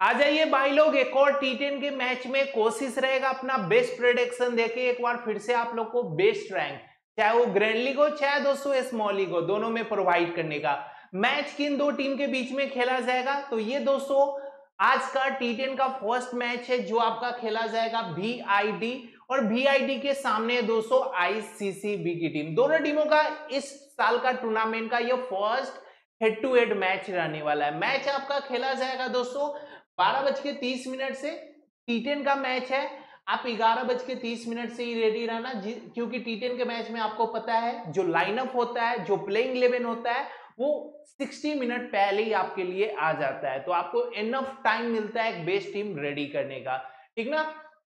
आ जाइए भाई लोग, एक और टी टेन के मैच में कोशिश रहेगा अपना बेस्ट प्रोडक्शन देके एक बार फिर से आप लोग को बेस्ट रैंक चाहे वो ग्रैंड लीग हो, चाहे दोस्तों स्मॉल लीग हो, दोनों में प्रोवाइड करने का। मैच किन दो टीम के बीच में खेला जाएगा? तो ये दोस्तों, आज का टी टेन का फ़र्स्ट मैच है, जो आपका खेला जाएगा वी आई डी और वी आई डी के सामने दोस्तों आईसीसीबी की टीम दोनों टीमों का इस साल का टूर्नामेंट का ये first head to head match रहने वाला है। मैच आपका खेला जाएगा दोस्तों बारह बज के तीस मिनट से टी का मैच है। आप ग्यारह बज के तीस मिनट से ही रेडी रहना क्योंकि टी टेन के मैच में आपको पता है, जो लाइनअप होता है, जो प्लेइंग इलेवन होता है, वो 60 मिनट पहले ही आपके लिए आ जाता है। तो आपको इनफ टाइम मिलता है एक बेस्ट टीम रेडी करने का। ठीक ना?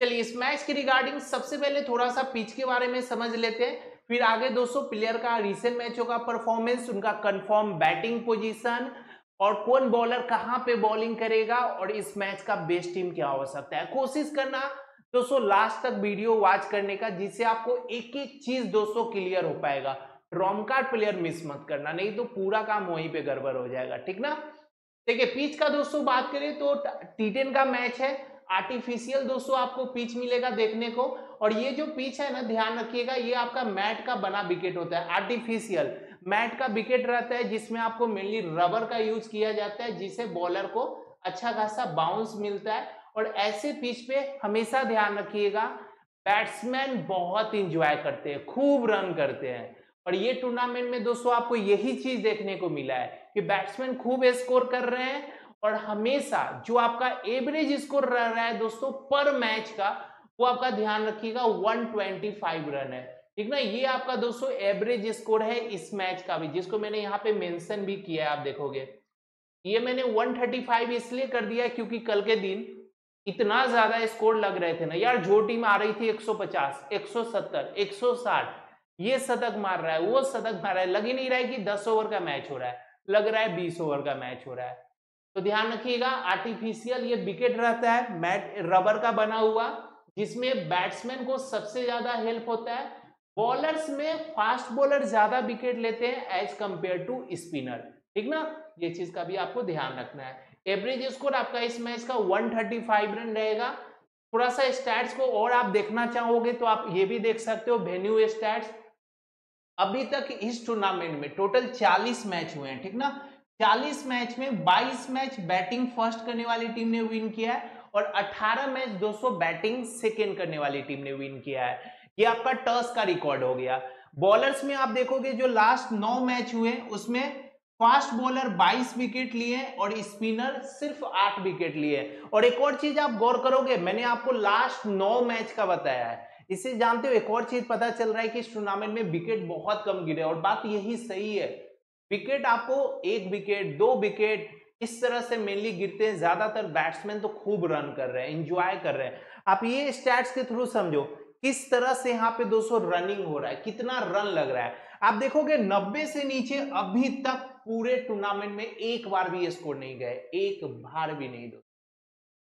चलिए इस मैच के रिगार्डिंग सबसे पहले थोड़ा सा पिच के बारे में समझ लेते हैं। फिर आगे दोस्तों प्लेयर का रिसेंट मैचों का परफॉर्मेंस उनका कंफर्म बैटिंग पोजीशन और कौन बॉलर कहाँ पे बॉलिंग करेगा और इस मैच का बेस्ट टीम क्या हो सकता है? कोशिश करना दोस्तों लास्ट तक वीडियो वॉच करने का, जिससे आपको एक एक चीज़ दोस्तों क्लियर हो पाएगा। रॉम कार्ड प्लेयर मिस मत करना, नहीं तो पूरा काम वहीं पे गड़बड़ हो जाएगा, ठीक ना? देखिए पिच का दोस्तों बात करें तो टी का मैच है। आर्टिफिशियल दोस्तों आपको पिच मिलेगा देखने को। और ये जो पिच है ना, ध्यान रखिएगा, ये आपका मैट का बना विकेट होता है। आर्टिफिशियल मैट का विकेट रहता है, जिसमें आपको मेनली रबर का यूज़ किया जाता है, जिससे बॉलर को अच्छा खासा बाउंस मिलता है। और ऐसे पिच पे हमेशा ध्यान रखिएगा बैट्समैन बहुत इंजॉय करते हैं, खूब रन करते हैं। और ये टूर्नामेंट में दोस्तों आपको यही चीज़ देखने को मिला है कि बैट्समैन खूब स्कोर कर रहे हैं और हमेशा जो आपका एवरेज स्कोर रह रहा है दोस्तों पर मैच का, वो आपका ध्यान रखिएगा 125 रन है। ठीक ना? ये आपका दोस्तों एवरेज स्कोर है इस मैच का भी जिसको मैंने यहाँ पे मेंशन भी किया है आप देखोगे। ये मैंने 135 इसलिए कर दिया क्योंकि कल के दिन इतना ज़्यादा स्कोर लग रहे थे ना। यार जो टीम आ रही थी 150, 170, 160 ये शतक मार रहा है वो शतक मार रहा है। लग ही नहीं रहा है कि 10 ओवर का मैच हो रहा है लग रहा है 20 ओवर का मैच हो रहा है। तो ध्यान रखिएगा आर्टिफिशियल ये विकेट रहता है मैट रबर का बना हुआ जिसमें बैट्समैन को सबसे ज़्यादा हेल्प होता है। बॉलर्स में फास्ट बॉलर ज़्यादा विकेट लेते हैं एज कंपेयर टू स्पिनर ठीक ना? ये चीज़ का भी आपको ध्यान रखना है। एवरेज स्कोर आपका इस मैच का 135 रन रहेगा। थोड़ा सा स्टैट्स को और आप देखना चाहोगे तो आप ये भी देख सकते हो वेन्यू स्टैट्स अभी तक इस टूर्नामेंट में टोटल 40 मैच हुए हैं, ठीक ना? 40 मैच में 22 मैच बैटिंग फ़र्स्ट करने वाली टीम ने विन किया है और 18 मैच दोस्तों बैटिंग सेकेंड करने वाली टीम ने विन किया है। ये आपका टर्स का रिकॉर्ड हो गया। बॉलर्स में आप देखोगे जो लास्ट नौ मैच हुए, उसमें फास्ट बॉलर 22 विकेट लिए और स्पिनर सिर्फ़ 8 विकेट लिए। और एक और चीज़ आप गौर करोगे, मैंने आपको लास्ट नौ मैच का बताया है। इसे जानते हो एक और चीज़ पता चल रहा है कि इस टूर्नामेंट में विकेट बहुत कम गिरे और बात यही सही है। विकेट आपको एक विकेट दो विकेट इस तरह से मेनली गिरते हैं। ज़्यादातर बैट्समैन तो खूब रन कर रहे हैं इंजॉय कर रहे हैं। आप ये स्टैट्स के थ्रू समझो। किस तरह से यहाँ पे दोस्तों रनिंग हो रहा है? कितना रन लग रहा है? आप देखोगे 90 से नीचे अभी तक पूरे टूर्नामेंट में एक बार भी स्कोर नहीं गए, एक बार भी नहीं दो।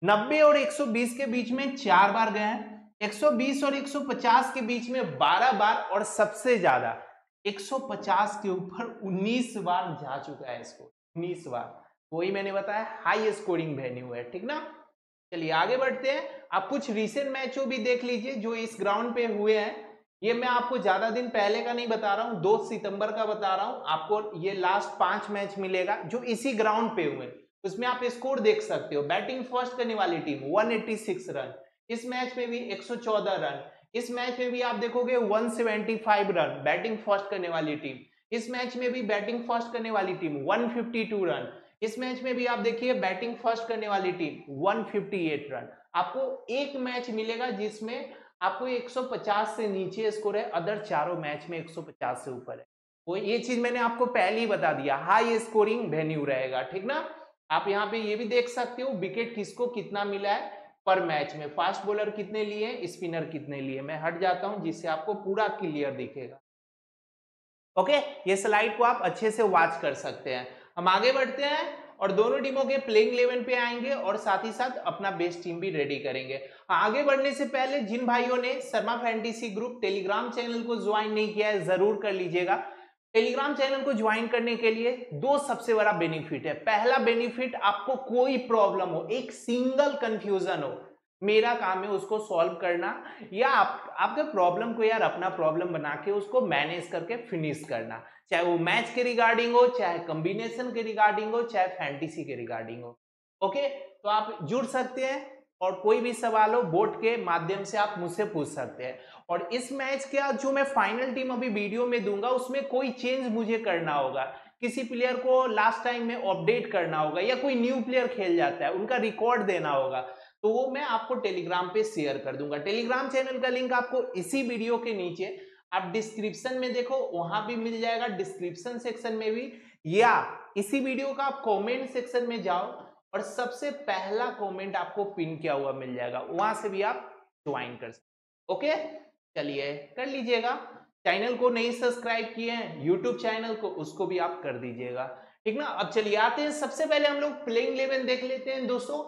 90 और 120 के बीच में चार बार गए हैं 120 और 150 के बीच में 12 बार और सबसे ज़्यादा 150 के ऊपर 19 बार जा चुका है स्कोर 19 बार। वही मैंने बताया, हाई स्कोरिंग वेन्यू है, ठीक ना? चलिए, आगे बढ़ते हैं। आप कुछ रिसेंट मैचों भी देख लीजिए, जो इस ग्राउंड पे हुए हैं। ये मैं आपको ज़्यादा दिन पहले का नहीं बता रहा हूँ, दो सितंबर का बता रहा हूँ। आपको ये लास्ट पाँच मैच मिलेगा, जो इसी ग्राउंड पे हुए। उसमें आप स्कोर देख सकते हो। बैटिंग फ़र्स्ट करने वाली टीम 186 रन इस मैच में भी 114 रन इस मैच में भी आप देखोगे 175 रन बैटिंग फ़र्स्ट करने वाली टीम इस मैच में भी बैटिंग फ़र्स्ट करने वाली टीम 152 रन इस मैच में भी आप देखिए बैटिंग फ़र्स्ट करने वाली टीम 158 रन। आपको एक मैच मिलेगा जिसमें आपको 150 से नीचे स्कोर है, अदर चारों मैच में 150 से ऊपर है। वो ये चीज़ मैंने आपको पहले ही बता दिया, हाई स्कोरिंग वेन्यू रहेगा, ठीक ना? आप यहाँ पे ये भी देख सकते हो विकेट किसको कितना मिला है पर मैच में। फास्ट बॉलर कितने लिए, स्पिनर कितने लिए? मैं हट जाता हूँ जिससे आपको पूरा क्लियर दिखेगा। ओके, ये स्लाइड को आप अच्छे से वॉच कर सकते हैं। हम आगे बढ़ते हैं और दोनों टीमों के प्लेइंग इलेवन पे आएँगे और साथ ही साथ अपना बेस्ट टीम भी रेडी करेंगे। आगे बढ़ने से पहले जिन भाइयों ने Sharma fantasy group Telegram channel को ज्वाइन नहीं किया है, ज़रूर कर लीजिएगा। टेलीग्राम चैनल को ज्वाइन करने के लिए दो सबसे बड़ा बेनिफिट है। पहला बेनिफिट आपको कोई प्रॉब्लम हो, एक सिंगल कंफ्यूजन हो मेरा काम है उसको सॉल्व करना, या आप, आपके प्रॉब्लम को यार अपना प्रॉब्लम बना के उसको मैनेज करके फिनिश करना। चाहे वो मैच के रिगार्डिंग हो, चाहे कॉम्बिनेशन के रिगार्डिंग हो, चाहे फैंटिसी के रिगार्डिंग हो। ओके तो आप जुड़ सकते हैं और कोई भी सवाल हो बोर्ड के माध्यम से आप मुझसे पूछ सकते हैं। और इस मैच का जो मैं फाइनल टीम अभी वीडियो में दूँगा, उसमें कोई चेंज मुझे करना होगा। किसी प्लेयर को लास्ट टाइम में अपडेट करना होगा, या कोई न्यू प्लेयर खेल जाता है, उनका रिकॉर्ड देना होगा। तो वो मैं आपको टेलीग्राम पे शेयर कर दूँगा। टेलीग्राम चैनल का लिंक आपको इसी वीडियो के नीचे। आप डिस्क्रिप्शन में देखो, वहाँ भी मिल जाएगा। डिस्क्रिप्शन सेक्शन में भी। या इसी वीडियो का आप कमेंट सेक्शन में जाओ और सबसे पहला कमेंट आपको पिन किया हुआ मिल जाएगा। वहाँ से भी आप ज्वाइन कर सकते ओके चलिए, कर लीजिएगा। चैनल को नहीं सब्सक्राइब किए हैं यूट्यूब चैनल को, उसको भी आप कर दीजिएगा। ठीक ना? अब चलिए आते हैं। सबसे पहले हम लोग प्लेइंग इलेवन देख लेते हैं दोस्तों।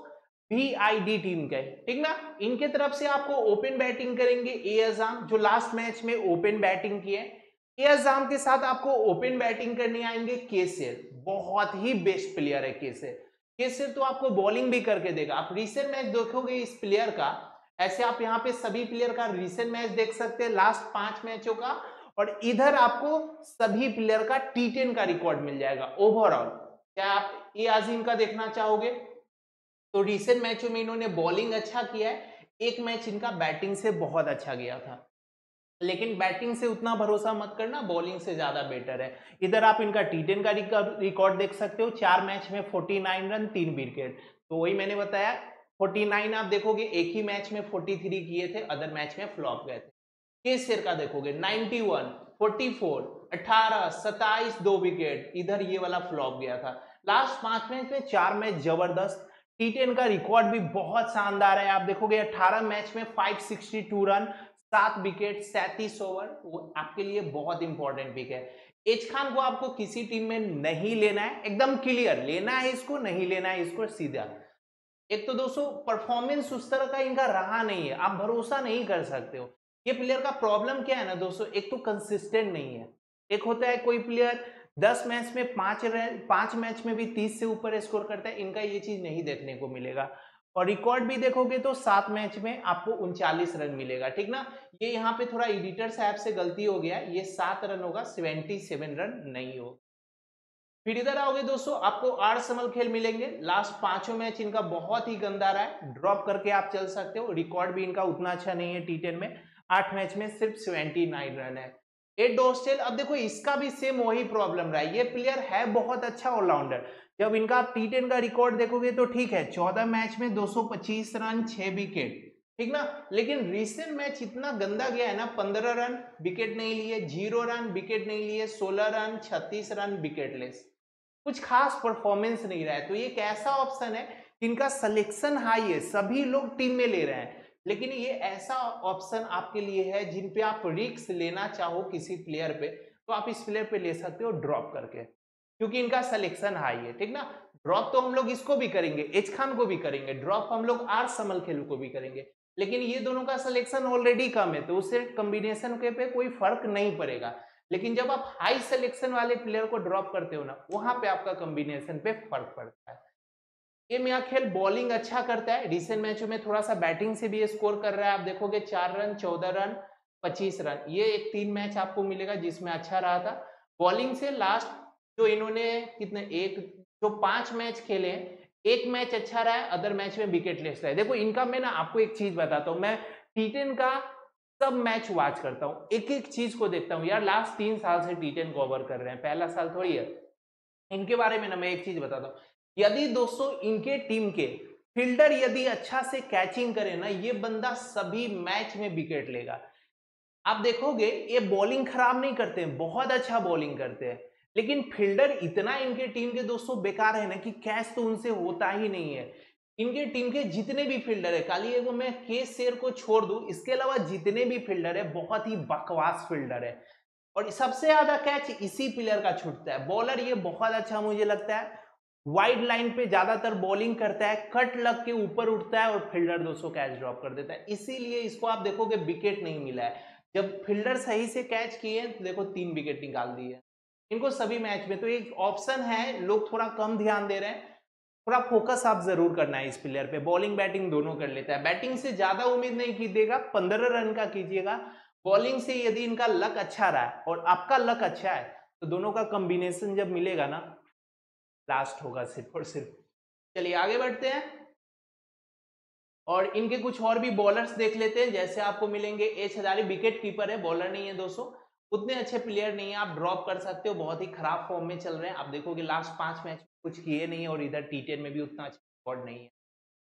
डी टीम के ठीक ना? इनके तरफ़ से आपको ओपन बैटिंग करेंगे ए अजाम जो लास्ट मैच में ओपन बैटिंग किए ए अजाम के साथ आपको ओपन बैटिंग करने आएँगे केसेर बहुत ही बेस्ट प्लेयर है केसेर केसेर तो आपको बॉलिंग भी करके देगा। आप रिसेंट मैच देखोगे इस प्लेयर का, ऐसे आप यहाँ पे सभी प्लेयर का रिसेंट मैच देख सकते हैं लास्ट पाँच मैचों का, और इधर आपको सभी प्लेयर का टी टेन का रिकॉर्ड मिल जाएगा। ओवरऑल क्या आप ए आजीम का देखना चाहोगे? तो रिसेंट मैचों में इन्होंने बॉलिंग अच्छा किया है। एक मैच इनका बैटिंग से बहुत अच्छा गया था। लेकिन बैटिंग से उतना भरोसा मत करना बॉलिंग से ज़्यादा बेटर है। इधर आप इनका टी टेन का रिकॉर्ड देख सकते हो। चार मैच में 49 रन, तीन विकेट तो वही मैंने बताया 49 आप देखोगे, एक ही मैच में 43 किए थे अदर मैच में फ्लॉप गए थे। केसर का देखोगे? 91 44 18 27 दो विकेट इधर ये वाला फ्लॉप गया था। लास्ट पाँच मैच में चार मैच ज़बरदस्त। टी टेन का रिकॉर्ड भी बहुत शानदार है। आप देखोगे 18 मैच में 562 रन सात विकेट सैतीस ओवर वो आपके लिए बहुत इंपॉर्टेंट पिक है। एज खान को आपको किसी टीम में नहीं लेना है। एकदम क्लियर लेना है इसको, नहीं लेना है इसको सीधा। एक तो दोस्तों परफॉर्मेंस उस तरह का इनका रहा नहीं है। आप भरोसा नहीं कर सकते हो। ये प्लेयर का प्रॉब्लम क्या है ना दोस्तों? एक तो कंसिस्टेंट नहीं है। एक होता है कोई प्लेयर दस मैच में पाँच पाँच मैच में भी तीस से ऊपर स्कोर करता है, इनका ये चीज़ नहीं देखने को मिलेगा। और रिकॉर्ड भी देखोगे तो सात मैच में आपको उनचालीस रन मिलेगा, ठीक ना? ये यहाँ पे थोड़ा एडिटर साहब से गलती हो गया, ये सात रन होगा सेवेंटी सेवन रन नहीं हो। फिर इधर आओगे दोस्तों, आपको आठ समल खेल मिलेंगे लास्ट पाँचों मैच इनका बहुत ही गंदा रहा है ड्रॉप करके आप चल सकते हो रिकॉर्ड भी इनका उतना अच्छा नहीं है टी टेन में, आठ मैच में सिर्फ़ सेवेंटी नाइन रन है। एड डोस्टेल अब देखो इसका भी सेम वही प्रॉब्लम रहा है। ये प्लेयर है बहुत अच्छा ऑलराउंडर जब इनका आप टी टेन का रिकॉर्ड देखोगे तो ठीक है, चौदह मैच में 225 रन, छह विकेट ठीक ना? लेकिन रिसेंट मैच इतना गंदा गया है ना, पंद्रह रन विकेट नहीं लिए ज़ीरो रन विकेट नहीं लिए, सोलह रन, छत्तीस रन विकेट लेस कुछ खास परफॉर्मेंस नहीं रहा है। तो ये एक ऐसा ऑप्शन है, जिनका सिलेक्शन हाई है, सभी लोग टीम में ले रहे हैं। लेकिन ये ऐसा ऑप्शन आपके लिए है जिन पे आप रिक्स लेना चाहो किसी प्लेयर पे तो आप इस प्लेयर पे ले सकते हो ड्रॉप करके। क्योंकि इनका सिलेक्शन हाई है, ठीक ना? ड्रॉप तो हम लोग इसको भी करेंगे एच खान को भी करेंगे ड्रॉप हम लोग आर समल खेल को भी करेंगे। लेकिन ये दोनों का सिलेक्शन ऑलरेडी कम है तो उससे कॉम्बिनेशन के पे कोई फ़र्क नहीं पड़ेगा। लेकिन जब आप हाई सिलेक्शन वाले प्लेयर को ड्रॉप करते हो ना, वहाँ पे आपका कॉम्बिनेशन पे फ़र्क पड़ता है। ये मिया खेल बॉलिंग अच्छा करता है। रिसेंट मैचों में थोड़ा सा बैटिंग से भी स्कोर कर रहा है। आप देखोगे चार रन, चौदह रन, पच्चीस रन। ये एक तीन मैच आपको मिलेगा जिसमें अच्छा रहा था। बॉलिंग से लास्ट जो इन्होंने कितने, एक, जो पाँच मैच खेले, एक मैच अच्छा रहा है अदर मैच में विकेट लेस रहा है। देखो, इनका मैं ना आपको एक चीज़ बताता हूँ। मैं टी का सब मैच वॉच करता हूँ। एक एक चीज़ को देखता हूँ। यार लास्ट तीन साल से टी टेन कवर कर रहे हैं। पहला साल थोड़ी है। इनके बारे में ना मैं एक चीज़ बताता हूँ। यदि दोस्तों इनके टीम के फील्डर यदि अच्छा से कैचिंग करे ना, ये बंदा सभी मैच में विकेट लेगा। आप देखोगे, ये बॉलिंग खराब नहीं करते हैं, बहुत अच्छा बॉलिंग करते हैं। लेकिन फील्डर इतना इनके टीम के दोस्तों बेकार है ना कि कैच तो उनसे होता ही नहीं है। इनके टीम के जितने भी फील्डर है, खाली एगो मैं के शेर को छोड़ दू, इसके अलावा जितने भी फील्डर है, बहुत ही बकवास फील्डर है। और सबसे ज़्यादा कैच इसी प्लेयर का छूटता है। बॉलर ये बहुत अच्छा मुझे लगता है। वाइड लाइन पे ज़्यादातर बॉलिंग करता है कट लग के ऊपर उठता है और फील्डर दोस्तों कैच ड्रॉप कर देता है। इसीलिए इसको आप देखोगे विकेट नहीं मिला है। जब फील्डर सही से कैच किए तो देखो तीन विकेट निकाल दिए। इनको सभी मैच में तो एक ऑप्शन है, लोग थोड़ा कम ध्यान दे रहे हैं, थोड़ा फोकस आप ज़रूर करना है इस प्लेयर पे। बॉलिंग बैटिंग दोनों कर लेता है। बैटिंग से ज़्यादा उम्मीद नहीं कीजिएगा, पंद्रह रन का कीजिएगा। बॉलिंग से यदि इनका लक अच्छा रहा और आपका लक अच्छा है तो दोनों का कॉम्बिनेशन जब मिलेगा ना लास्ट होगा सिर्फ़ और सिर्फ़। चलिए आगे बढ़ते हैं। और इनके कुछ और भी बॉलर्स देख लेते हैं, जैसे आपको मिलेंगे एच हजारी विकेट कीपर है बॉलर नहीं है दोस्तों। उतने अच्छे प्लेयर नहीं है, आप ड्रॉप कर सकते हो, बहुत ही खराब फॉर्म में चल रहे हैं। आप देखोगे लास्ट पाँच मैच कुछ किए नहीं और इधर टी में भी उतना अच्छा रिकॉर्ड नहीं है।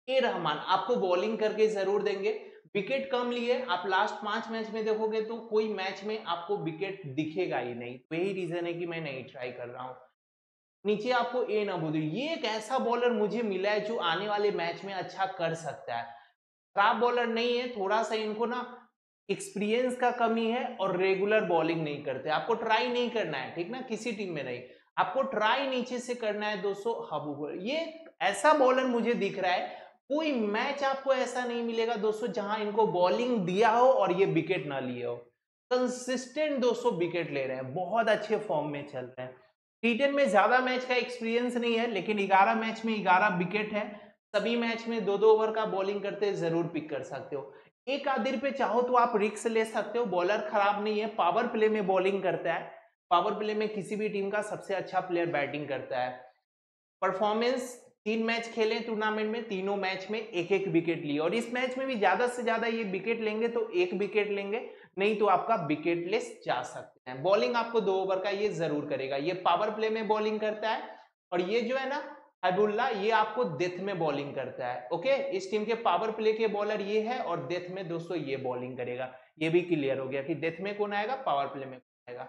ए रहमान, आपको बॉलिंग करके ज़रूर देंगे। विकेट कम लिए, आप लास्ट पाँच मैच में देखोगे तो कोई मैच में आपको विकेट दिखेगा ही नहीं। तो यही रीजन है कि मैं नहीं ट्राई कर रहा हूँ। नीचे आपको ए ना बोल ये एक ऐसा बॉलर मुझे मिला है जो आने वाले मैच में अच्छा कर सकता है। खराब बॉलर नहीं है थोड़ा सा इनको ना एक्सपीरियंस का कमी है और रेगुलर बॉलिंग नहीं करते। आपको ट्राई नहीं करना है, ठीक ना? किसी टीम में नहीं। आपको ट्राई नीचे से करना है, दोस्तों हबू ये ऐसा बॉलर मुझे दिख रहा है। कोई मैच आपको ऐसा नहीं मिलेगा, दोस्तों, जहाँ इनको बॉलिंग दिया हो और ये विकेट ना लिए हो। कंसिस्टेंट दोस्तों विकेट ले रहे हैं। बहुत अच्छे फॉर्म में चल रहे हैं। टी में ज़्यादा मैच का एक्सपीरियंस नहीं है, लेकिन 11 मैच में 11 विकेट है। सभी मैच में दो दो ओवर का बॉलिंग करते ज़रूर पिक कर सकते हो। एक आदिर पे चाहो तो आप रिक्स ले सकते हो। बॉलर खराब नहीं है पावर प्ले में बॉलिंग करता है। पावर प्ले में किसी भी टीम का सबसे अच्छा प्लेयर बैटिंग करता है। परफॉर्मेंस तीन मैच खेले टूर्नामेंट में, तीनों मैच में एक एक विकेट लिए। और इस मैच में भी ज़्यादा से ज़्यादा ये विकेट लेंगे तो एक विकेट लेंगे। नहीं तो आपका विकेट लेस जा सकते हैं। बॉलिंग आपको दो ओवर का ये ज़रूर करेगा। ये पावर प्ले में बॉलिंग करता है और ये जो है ना हबुल्ला ये आपको डेथ में बॉलिंग करता है। ओके इस टीम के पावर प्ले के बॉलर ये है और डेथ में दोस्तों ये बॉलिंग करेगा। ये भी क्लियर हो गया कि डेथ में कौन आएगा? पावर प्ले में कौन आएगा?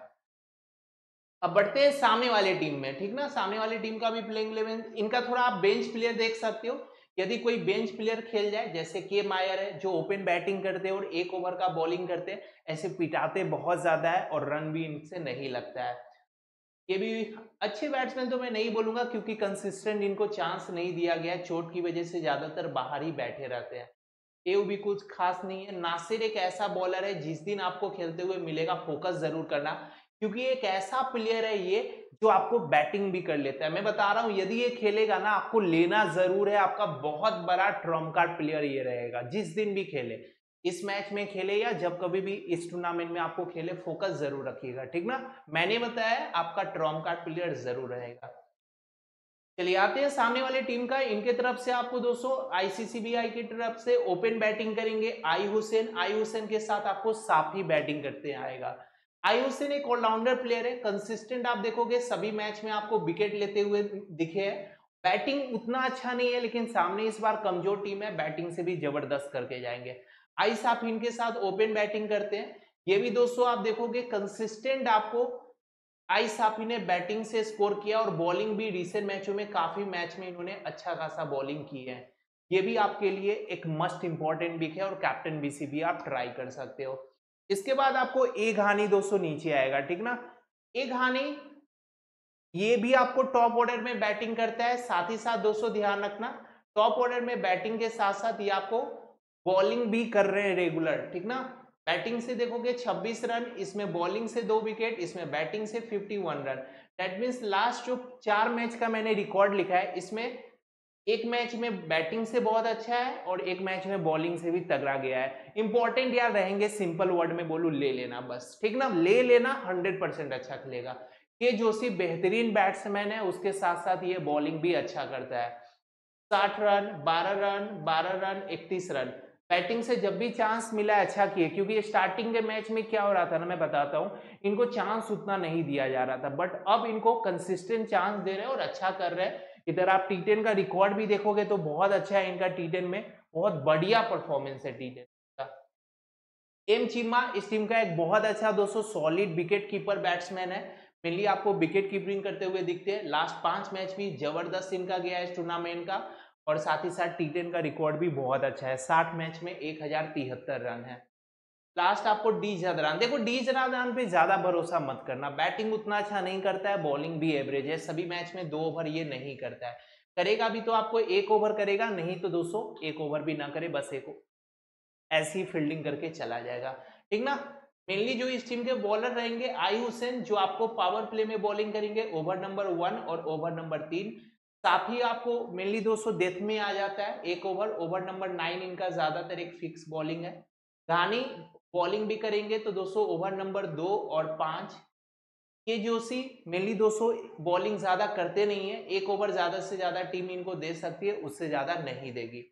अब बढ़ते हैं सामने वाले टीम में, ठीक ना? सामने वाली टीम का भी प्लेइंग इलेवन इनका थोड़ा आप बेंच प्लेयर देख सकते हो। यदि कोई बेंच प्लेयर खेल जाए, जैसे के मायर है, जो ओपन बैटिंग करते हैं और एक ओवर का बॉलिंग करते हैं, ऐसे पिटाते बहुत ज़्यादा है और रन भी इनसे नहीं लगता है। ये भी अच्छे बैट्समैन तो मैं नहीं बोलूँगा क्योंकि कंसिस्टेंट इनको चांस नहीं दिया गया चोट की वजह से ज़्यादातर बाहर ही बैठे रहते हैं। ये भी कुछ खास नहीं है। नासिर एक ऐसा बॉलर है, जिस दिन आपको खेलते हुए मिलेगा फोकस ज़रूर करना। क्योंकि एक ऐसा प्लेयर है ये जो आपको बैटिंग भी कर लेता है। मैं बता रहा हूँ, यदि ये खेलेगा ना, आपको लेना ज़रूर है, आपका बहुत बड़ा ट्रम कार्ड प्लेयर ये रहेगा, जिस दिन भी खेले। इस मैच में खेले या जब कभी भी इस टूर्नामेंट में आपको खेले फोकस ज़रूर रखिएगा, ठीक ना? मैंने बताया आपका ट्रम कार्ड प्लेयर ज़रूर रहेगा। चलिए, आते हैं सामने वाले टीम का। इनके तरफ़ से आपको दोस्तों आईसीसीबीआई की तरफ़ से ओपन बैटिंग करेंगे। आई हुसैन आई हुसैन के साथ आपको साफी बैटिंग करते आएगा। आयुषिन एक ऑलराउंडर प्लेयर है कंसिस्टेंट आप देखोगे, सभी मैच में आपको विकेट लेते हुए दिखे है। बैटिंग उतना अच्छा नहीं है, लेकिन सामने इस बार कमज़ोर टीम है बैटिंग से भी ज़बरदस्त करके जाएँगे। आई साफ़ इनके साथ ओपन बैटिंग करते हैं। ये भी दोस्तों आप देखोगे कंसिस्टेंट आपको आई साफी ने बैटिंग से स्कोर किया और बॉलिंग भी रिसेंट मैचों में काफ़ी मैच में इन्होंने अच्छा खासा बॉलिंग की है। ये भी आपके लिए एक मस्ट इंपॉर्टेंट बिक है और कैप्टन बीसी भी आप ट्राई कर सकते हो। इसके बाद आपको ए घानी दोस्तों नीचे आएगा, ठीक ना? ए घानी, ये भी आपको टॉप ऑर्डर में बैटिंग करता है, साथ ही साथ दोस्तों ध्यान रखना टॉप ऑर्डर में बैटिंग के साथ साथ ये आपको बॉलिंग भी कर रहे हैं रेगुलर ठीक ना? बैटिंग से देखोगे 26 रन, इसमें बॉलिंग से दो विकेट इसमें बैटिंग से 51 रन दैट मीन्स लास्ट जो चार मैच का मैंने रिकॉर्ड लिखा है, इसमें एक मैच में बैटिंग से बहुत अच्छा है और एक मैच में बॉलिंग से भी तगड़ा गया है। इंपॉर्टेंट यार रहेंगे सिंपल वर्ड में बोलू, ले लेना बस। ठीक ना? ले लेना हंड्रेड परसेंट अच्छा खेलेगा। के जोशी बेहतरीन बैट्समैन है, उसके साथ साथ ये बॉलिंग भी अच्छा करता है। साठ रन, बारह रन बारह रन, इकतीस रन। बैटिंग से जब भी चांस मिला अच्छा किए क्योंकि स्टार्टिंग के मैच में क्या हो रहा था ना, मैं बताता हूँ। इनको चांस उतना नहीं दिया जा रहा था बट अब इनको कंसिस्टेंट चांस दे रहे हैं और अच्छा कर रहे हैं। इधर आप टी का रिकॉर्ड भी देखोगे तो बहुत अच्छा है इनका टी में। बहुत बढ़िया परफॉर्मेंस है टी का। एम चीमा इस टीम का एक बहुत अच्छा दोस्तों सॉलिड विकेट कीपर बैट्समैन है। मेनली आपको विकेट कीपिंग करते हुए दिखते हैं। लास्ट पाँच मैच भी ज़बरदस्त इनका गया है इस टूर्नामेंट का। और साथ ही साथ टी का रिकॉर्ड भी बहुत अच्छा है। साठ मैच में एक हज़ार तिहत्तर रन है। लास्ट आपको डी जदरान देखो डी जदरान पे ज़्यादा भरोसा मत करना। बैटिंग उतना अच्छा नहीं करता है बॉलिंग भी एवरेज है। सभी मैच में दो ओवर ये नहीं करता है। करेगा भी तो आपको एक ओवर करेगा, नहीं तो दोस्तों, एक ओवर भी ना करे, बस एक ऐसी फील्डिंग करके चला जाएगा। ठीक ना? मेनली जो इस टीम के बॉलर रहेंगे आई हुसैन जो आपको पावर प्ले में बॉलिंग करेंगे ओवर नंबर वन और ओवर नंबर तीन। साथ ही आपको मेनली दोस्तों डेथ में आ जाता है, एक ओवर ओवर नंबर नाइन इनका ज़्यादातर एक फिक्स बॉलिंग है। रानी बॉलिंग भी करेंगे तो दोस्तों ओवर नंबर दो और पाँच। के जोशी मेनली दोस्तों बॉलिंग ज़्यादा करते नहीं है। एक ओवर ज़्यादा से ज़्यादा टीम इनको दे सकती है, उससे ज़्यादा नहीं देगी।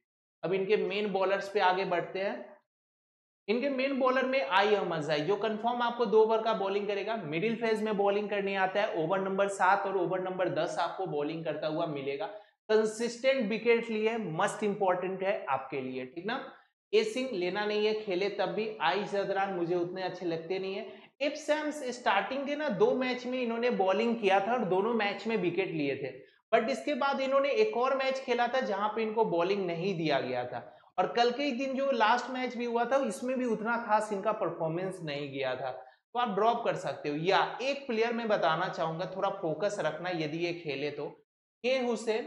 अब इनके मेन बॉलर्स पे आगे बढ़ते हैं। इनके मेन बॉलर में आई अहमद जाई जो कंफर्म आपको दो ओवर का बॉलिंग करेगा मिडिल फ़ेज़ में बॉलिंग करने आता है ओवर नंबर सात और ओवर नंबर दस आपको बॉलिंग करता हुआ मिलेगा। कंसिस्टेंट विकेट लिए मस्ट इंपॉर्टेंट है आपके लिए, ठीक ना? ए सिंह लेना नहीं है, खेले तब भी आई जदरान मुझे उतने अच्छे लगते नहीं है। इफ़ सैम्स स्टार्टिंग के ना दो मैच में इन्होंने बॉलिंग किया था और दोनों मैच में विकेट लिए थे। बट इसके बाद इन्होंने एक और मैच खेला था जहाँ पे इनको बॉलिंग नहीं दिया गया था। और कल के दिन जो लास्ट मैच भी हुआ था, इसमें भी उतना खास इनका परफॉर्मेंस नहीं गया था। तो आप ड्रॉप कर सकते हो। या एक प्लेयर में बताना चाहूँगा, थोड़ा फोकस रखना यदि ये खेले तो। के हुसैन,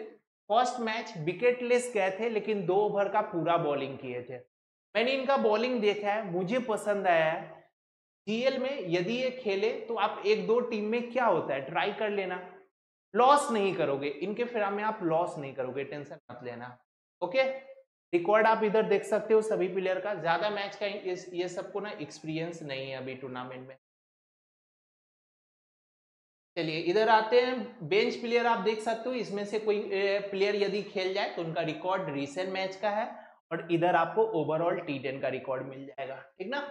फ़र्स्ट मैच विकेटलेस गए थे, लेकिन दो ओवर का पूरा बॉलिंग किए थे। मैंने इनका बॉलिंग देखा है, मुझे पसंद आया है। जीएल में यदि ये खेले तो आप एक दो टीम में क्या होता है? ट्राई कर लेना। लॉस नहीं करोगे। इनके फिर में आप लॉस नहीं करोगे। टेंशन मत लेना। ओके रिकॉर्ड आप इधर देख सकते हो सभी प्लेयर का। ज़्यादा मैच का ये सबको ना एक्सपीरियंस नहीं है अभी टूर्नामेंट में। चलिए, इधर आते हैं। बेंच प्लेयर आप देख सकते हो। इसमें से कोई प्लेयर यदि खेल जाए तो उनका रिकॉर्ड रिसेंट मैच का है। और इधर आपको ओवरऑल टी टेन का रिकॉर्ड मिल जाएगा, ठीक ना?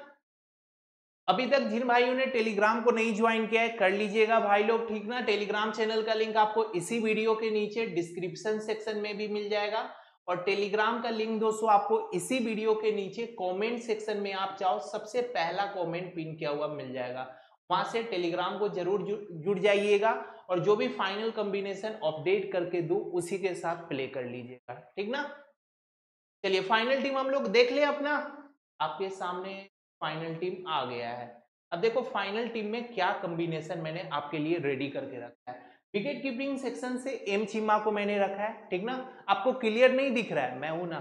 अभी तक जिन भाइयों ने टेलीग्राम को नहीं ज्वाइन किया है, कर लीजिएगा भाई लोग, ठीक ना? टेलीग्राम चैनल का लिंक आपको इसी वीडियो के नीचे डिस्क्रिप्शन सेक्शन में भी मिल जाएगा और टेलीग्राम का लिंक दोस्तों आपको इसी वीडियो के नीचे कमेंट सेक्शन में आप चाहो सबसे पहला कमेंट पिन किया हुआ मिल जाएगा। वहाँ से टेलीग्राम को ज़रूर जुड़ जाइएगा और जो भी फाइनल कॉम्बिनेशन अपडेट करके दू, उसी के साथ प्ले कर लीजिएगा, ठीक ना? चलिए फाइनल टीम हम लोग देख ले अपना। आपके सामने फाइनल टीम आ गया है। अब देखो फाइनल टीम में क्या कॉम्बिनेशन मैंने आपके लिए रेडी करके रखा है। विकेट कीपिंग सेक्शन से एम चीमा को मैंने रखा है, ठीक ना? आपको क्लियर नहीं दिख रहा है, मैं हूँ ना।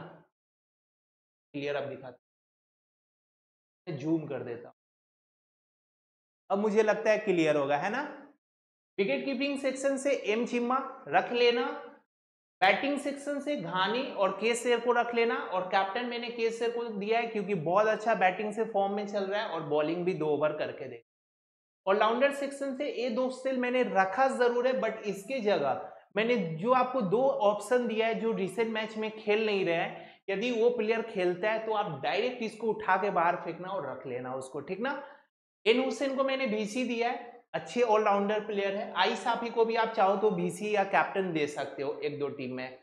क्लियर अब दिखाता जूम कर देता हूँ। अब मुझे लगता है क्लियर होगा, है ना? विकेट कीपिंग सेक्शन से एम चिम्मा रख लेना। बैटिंग सेक्शन से घानी और के शेर को रख लेना और कैप्टन मैंने के शेर को दिया है क्योंकि बहुत अच्छा बैटिंग से फॉर्म में चल रहा है और बॉलिंग भी दो ओवर करके दे। ऑलराउंडर सेक्शन से ए दो सेल मैंने रखा ज़रूर है बट इसके जगह मैंने जो आपको दो ऑप्शन दिया है जो रिसेंट मैच में खेल नहीं रहे हैं, यदि वो प्लेयर खेलता है तो आप डायरेक्ट इसको उठा के बाहर फेंकना और रख लेना उसको, ठीक ना? एन हुसैन को मैंने बीसी दिया है। अच्छे ऑलराउंडर प्लेयर है। आई साफी को भी आप चाहो तो बीसी या कैप्टन दे सकते हो एक दो टीम में।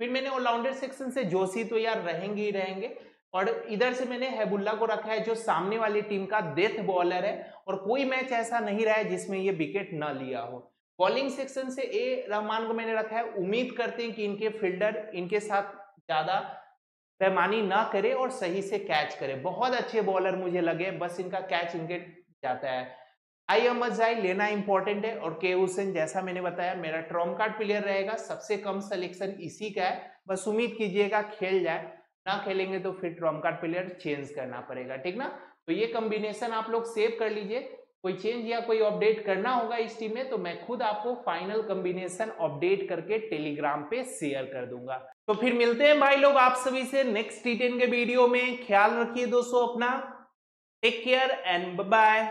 फिर मैंने ऑलराउंडर सेक्शन से जोशी तो यार रहेंगे ही रहेंगे। और इधर से मैंने हैबुल्ला को रखा है जो सामने वाली टीम का डेथ बॉलर है और कोई मैच ऐसा नहीं रहा है जिसमें ये विकेट ना लिया हो। बॉलिंग सेक्शन से ए रहमान को मैंने रखा है। उम्मीद करते हैं कि इनके फील्डर इनके साथ ज़्यादा पैमानी ना करे और सही से कैच करे। बहुत अच्छे बॉलर मुझे लगे बस इनका कैच इनके जाता है। आई अहमद जाई लेना इंपॉर्टेंट है और के हुसैन जैसा मैंने बताया, मेरा ट्रॉम कार्ड प्लेयर रहेगा, सबसे कम सिलेक्शन इसी का है। बस उम्मीद कीजिएगा खेल जाए, ना खेलेंगे तो फिर ट्रॉम कार्ड प्लेयर चेंज करना पड़ेगा, ठीक ना? तो ये कॉम्बिनेशन आप लोग सेव कर लीजिए। कोई चेंज या कोई अपडेट करना होगा इस टीम में तो मैं खुद आपको फाइनल कॉम्बिनेशन अपडेट करके टेलीग्राम पे शेयर कर दूँगा। तो फिर मिलते हैं भाई लोग आप सभी से नेक्स्ट टी के वीडियो में। ख्याल रखिए दोस्तों अपना। Take care and bye